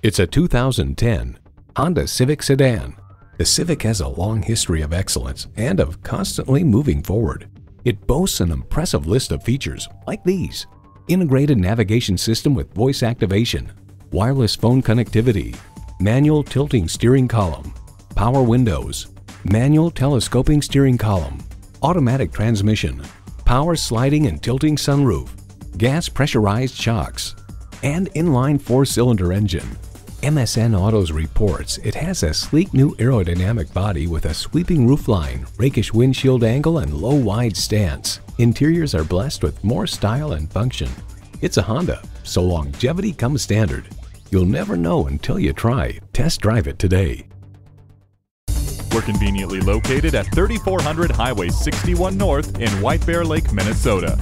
It's a 2010 Honda Civic sedan. The Civic has a long history of excellence and of constantly moving forward. It boasts an impressive list of features like these. Integrated navigation system with voice activation, wireless phone connectivity, manual tilting steering column, power windows, manual telescoping steering column, automatic transmission, power sliding and tilting sunroof, gas pressurized shocks, and inline four-cylinder engine. MSN Autos reports it has a sleek new aerodynamic body with a sweeping roofline, rakish windshield angle, and low wide stance. Interiors are blessed with more style and function. It's a Honda, so longevity comes standard. You'll never know until you try. Test drive it today. We're conveniently located at 3400 Highway 61 North in White Bear Lake, Minnesota.